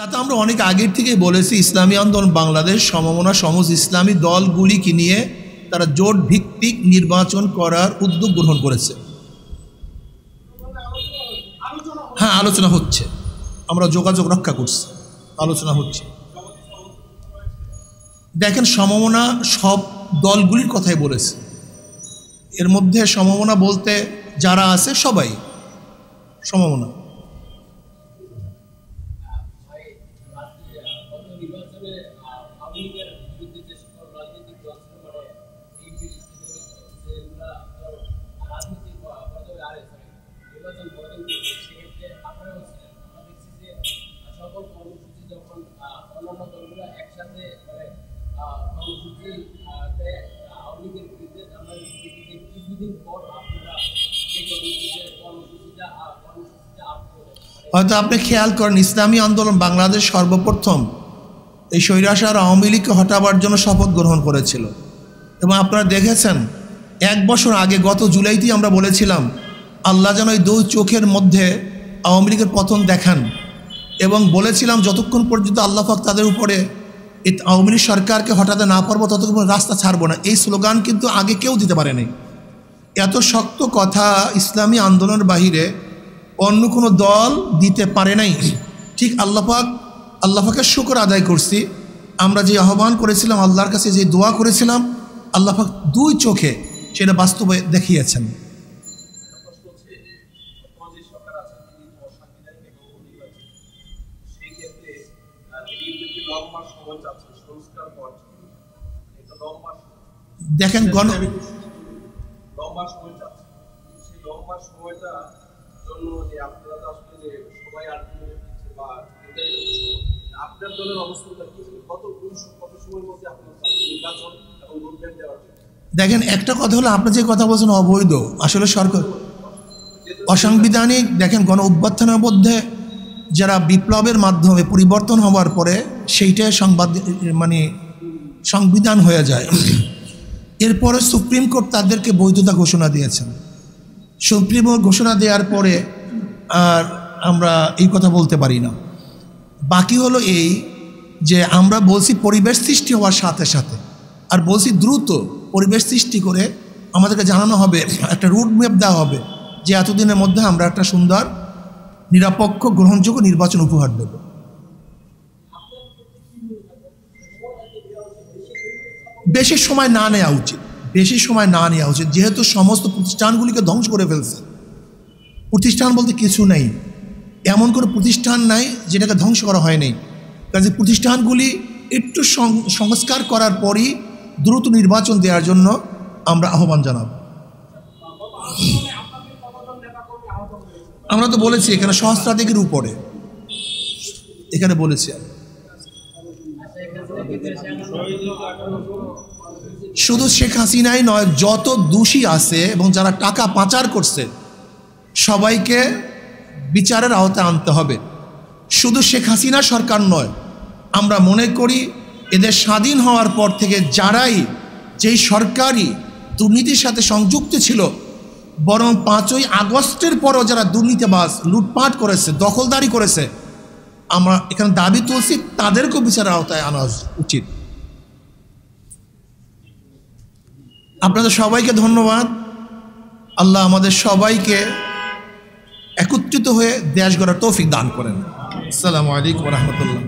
তা তো আমরা অনেক আগের থেকেই বলেছি, ইসলামী আন্দোলন বাংলাদেশ সমমনা সমজ ইসলামী দলগুলিকে নিয়ে তারা জোট ভিত্তিক নির্বাচন করার উদ্যোগ গ্রহণ করেছে। হ্যাঁ আলোচনা হচ্ছে। আমরা যোগাযোগ রক্ষা করছি। আলোচনা হচ্ছে। দেখেন, সমমনা সব দলগুলির কথাই বলেছে। এর মধ্যে সমমনা বলতে যারা আছে সবাই সমমনা নির্বাচনে আওয়ামী লীগের বিরুদ্ধে যে সকল রাজনৈতিক দল ছিল মানে এই যেগুলা রাজনৈতিক পর্যায়ে আরে নির্বাচন বদল সেক্ষেত্রে আপনারা ছিলেন আমরা দেখছি যে সকল কর্মসূচি যখন অন্যান্য দলগুলো একসাথে মানে কর্মসূচি হয়তো আপনি খেয়াল করেন, ইসলামী আন্দোলন বাংলাদেশ সর্বপ্রথম এই স্বৈরাচার আওয়ামী লীগকে হটাবার জন্য শপথ গ্রহণ করেছিল। এবং আপনারা দেখেছেন, এক বছর আগে গত জুলাইতেই আমরা বলেছিলাম, আল্লাহ যেন এই দুই চোখের মধ্যে আওয়ামী লীগের পতন দেখান। এবং বলেছিলাম, যতক্ষণ পর্যন্ত আল্লাহ পাক তাদের উপরে এই আওয়ামী লীগ সরকারকে হটাতে না পারব, ততক্ষণ রাস্তা ছাড়বো না। এই স্লোগান কিন্তু আগে কেউ দিতে পারেনি। এত শক্ত কথা ইসলামী আন্দোলনের বাহিরে অন্য কোনো দল দিতে পারে নাই। ঠিক আল্লাপাক আল্লাপাকের শুকর আদায় করছি। আমরা যে আহ্বান করেছিলাম, আল্লাহর কাছে যে দোয়া করেছিলাম আল্লাপাক দুই চোখে সেটা বাস্তবে দেখিয়েছেন। দেখেন গণ লম্বা সময় চাচ্ছেন সেই লম্বা সময়টা আপনারা আপনার আপনার দেওয়ার দেখেন, একটা কথা হলো, আপনি যে কথা বলছেন অবৈধ, আসলে সরকার অসাংবিধানিক, দেখেন, গণ অভ্যর্থনের মধ্যে যারা বিপ্লবের মাধ্যমে পরিবর্তন হওয়ার পরে সেইটাই সংবাদ মানে সংবিধান হয়ে যায়। এরপরে সুপ্রিম কোর্ট তাদেরকে বৈধতা ঘোষণা দিয়েছেন। সুপ্রিম ঘোষণা দেওয়ার পরে আর আমরা এই কথা বলতে পারি না। বাকি হলো এই যে আমরা বলছি পরিবেশ সৃষ্টি হওয়ার সাথে সাথে, আর বলছি দ্রুত পরিবেশ সৃষ্টি করে আমাদেরকে জানানো হবে, একটা রুট ম্যাপ দেওয়া হবে যে এতদিনের মধ্যে আমরা একটা সুন্দর, নিরপেক্ষ, গ্রহণযোগ্য নির্বাচন উপহার দেব। বেশি সময় না নেওয়া উচিত। বেশি সময় না নেওয়া উচিত। যেহেতু সমস্ত প্রতিষ্ঠানগুলিকে ধ্বংস করে ফেলছে। প্রতিষ্ঠান বলতে কিছু নেই। এমন কোনো প্রতিষ্ঠান নাই যেটাকে ধ্বংস করা হয়নি। কাজে প্রতিষ্ঠানগুলি একটু সংস্কার করার পরই দ্রুত নির্বাচন দেওয়ার জন্য আমরা আহ্বান জানাব। আমরা তো বলেছি এখানে সহস্রাধিকের উপরে। এখানে বলেছি। শুধু শেখ হাসিনাই নয়, যত দোষী আছে এবং যারা টাকা পাচার করছে, সবাইকে বিচারের আওতায় আনতে হবে। শুধু শেখ হাসিনা সরকার নয়, আমরা মনে করি এদের স্বাধীন হওয়ার পর থেকে যারাই যেই সরকারি দুর্নীতির সাথে সংযুক্ত ছিল, বরং পাঁচই আগস্টের পরও যারা দুর্নীতিবাস লুটপাট করেছে, দখলদারি করেছে, আমরা এখানে দাবি তুলছি, তাদেরকেও বিচারের আওতায় আনা উচিত। আপনাদের সবাইকে ধন্যবাদ। আল্লাহ আমাদের সবাইকে একত্রিত হয়ে দেশ গড়ার তৌফিক দান করেন। আসসালামু আলাইকুম রহমতুল্লাহ।